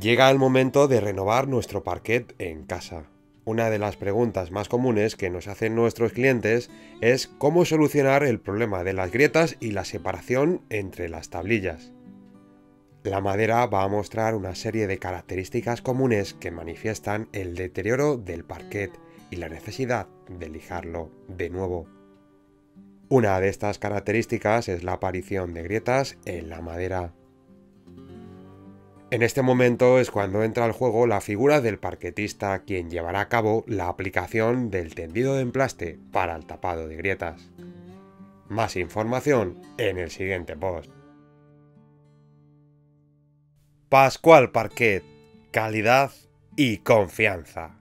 Llega el momento de renovar nuestro parquet en casa. Una de las preguntas más comunes que nos hacen nuestros clientes es cómo solucionar el problema de las grietas y la separación entre las tablillas. La madera va a mostrar una serie de características comunes que manifiestan el deterioro del parquet y la necesidad de lijarlo de nuevo. Una de estas características es la aparición de grietas en la madera. En este momento es cuando entra al juego la figura del parquetista quien llevará a cabo la aplicación del tendido de emplaste para el tapado de grietas. Más información en el siguiente post. Pascual Parquet, calidad y confianza.